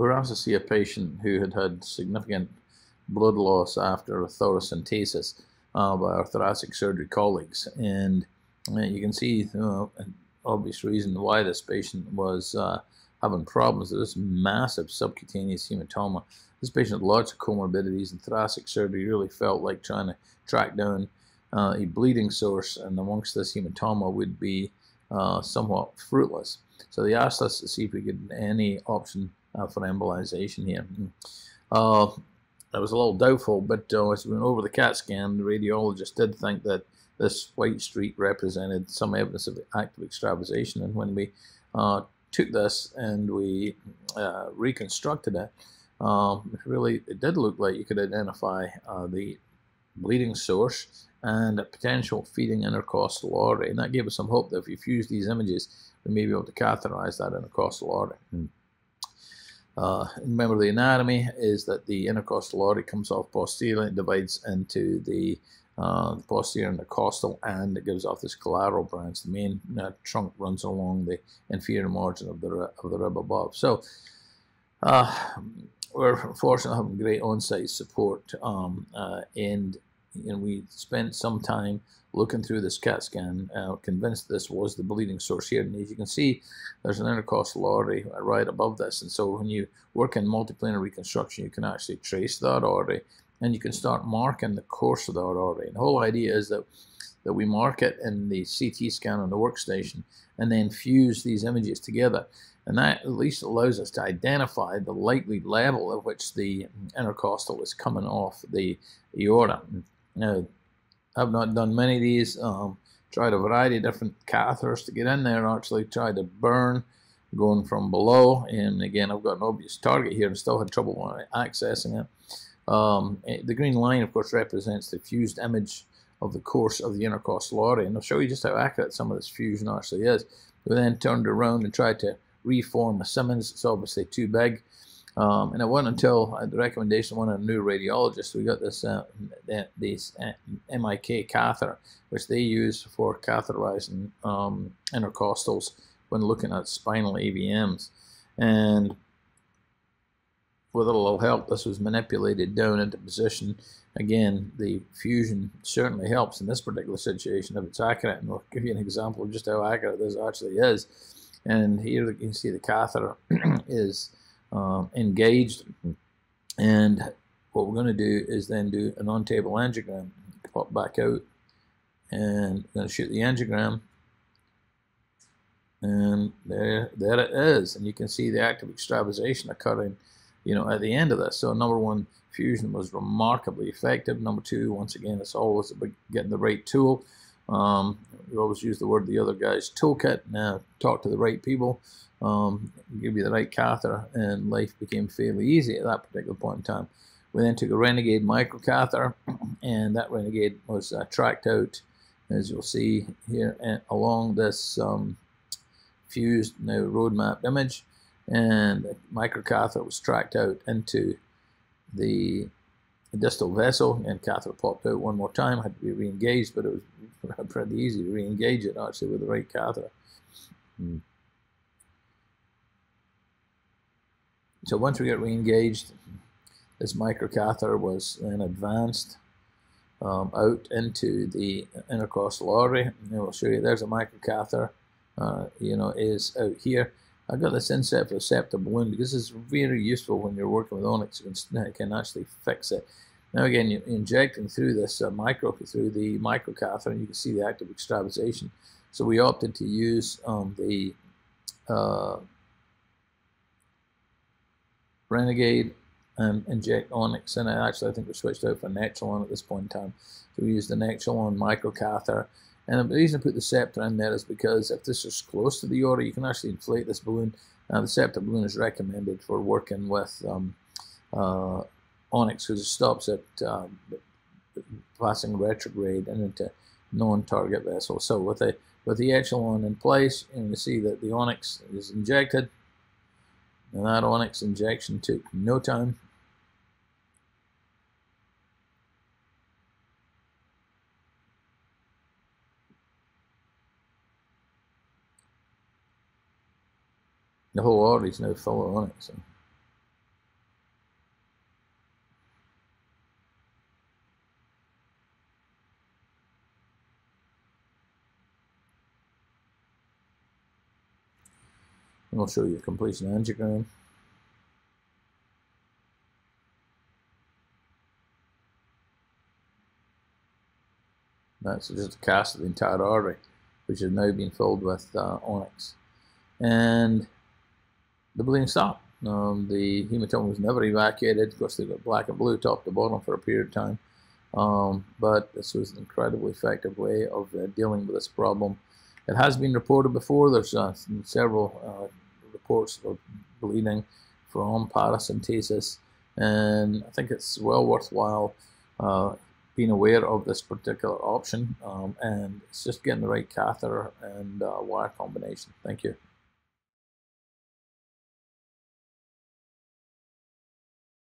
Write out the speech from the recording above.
we also see a patient who had had significant blood loss after thoracentesis uh, by our thoracic surgery colleagues. And uh, you can see uh, an obvious reason why this patient was uh, having problems. This massive subcutaneous hematoma. This patient had lots of comorbidities, and thoracic surgery really felt like trying to track down uh, a bleeding source, and amongst this hematoma would be somewhat fruitless. So they asked us to see if we could any option for embolization here. Uh, that was a little doubtful, but uh, as we went over the CAT scan, the radiologist did think that this white streak represented some evidence of active extravasation. And when we uh, took this and we uh, reconstructed it, um, really it did look like you could identify uh, the bleeding source and a potential feeding intercostal artery. And that gave us some hope that if we fuse these images, we may be able to catheterize that intercostal artery. Mm. Uh, remember the anatomy is that the intercostal artery comes off posteriorly and divides into the, uh, the posterior intercostal and it gives off this collateral branch. The main uh, trunk runs along the inferior margin of the, of the rib above. So uh, we're fortunate having great on-site support um, uh, and, and we spent some time looking through this CAT scan, uh, convinced this was the bleeding source here. And as you can see, there's an intercostal artery right above this. And so when you work in multiplanar reconstruction, you can actually trace that artery and you can start marking the course of that artery. And the whole idea is that, that we mark it in the CT scan on the workstation and then fuse these images together. And that at least allows us to identify the likely level at which the intercostal is coming off the aorta. Now, I've not done many of these. Um, tried a variety of different catheters to get in there. Actually tried to burn going from below. And again, I've got an obvious target here and still had trouble accessing it. Um, eh, the green line, of course, represents the fused image of the course of the intercostal artery. And I'll show you just how accurate some of this fusion actually is. We then turned around and tried to reform a Simmons. It's obviously too big. Um, and it wasn't until the recommendation of one of the new radiologists we got this uh, uh, MIK catheter, which they use for catheterizing um, intercostals when looking at spinal AVMs. And with a little help, this was manipulated down into position. Again, the fusion certainly helps in this particular situation if it's accurate. And we'll give you an example of just how accurate this actually is. And here you can see the catheter is um, engaged. And what we're going to do is then do an on-table angiogram, pop back out, and going to shoot the angiogram. And there, there it is. And you can see the active extravasation occurring, you know, at the end of this. So number one, fusion was remarkably effective. Number two, once again, it's always about getting the right tool. Um, we always use the word the other guy's toolkit. Now, talk to the right people um, give you the right catheter, and life became fairly easy at that particular point in time. We then took a Renegade microcatheter, and that Renegade was uh, tracked out, as you'll see here, and along this um, fused now roadmap image, and the microcatheter was tracked out into the distal vessel, and catheter popped out one more time, had to be re-engaged, but it was pretty easy to re-engage it actually with the right catheter. Mm. So once we get re-engaged, this microcatheter was then advanced um, out into the intercostal artery. And we'll show you there's a microcatheter, uh, you know, is out here. I've got this encephaloceptor balloon because it's very useful when you're working with onyx. You can, can actually fix it. Now again, you're injecting through this uh, micro, through the microcatheter, and you can see the active extravasation. So we opted to use um, the uh, Renegade, um, inject Onyx, and actually I think we switched out for Echelon at this point in time. So we used the Echelon microcatheter. And the reason I put the Scepter in there is because if this is close to the aorta, you can actually inflate this balloon. Uh, the Scepter balloon is recommended for working with um, uh, Onyx because it stops it uh, passing retrograde and into non-target vessels. So with the with the echelon in place, and you see that the Onyx is injected, and that Onyx injection took no time. The whole is now full of Onyx. So. And I'll show you a completion angiogram. That's just a cast of the entire artery, which has now been filled with uh, onyx. And the bleeding stopped. Um, the hematoma was never evacuated. Of course, they got black and blue top to bottom for a period of time. Um, but this was an incredibly effective way of uh, dealing with this problem. It has been reported before. There's uh, several uh, reports of bleeding from paracentesis, and I think it's well worthwhile uh, being aware of this particular option. Um, and it's just getting the right catheter and uh, wire combination. Thank you.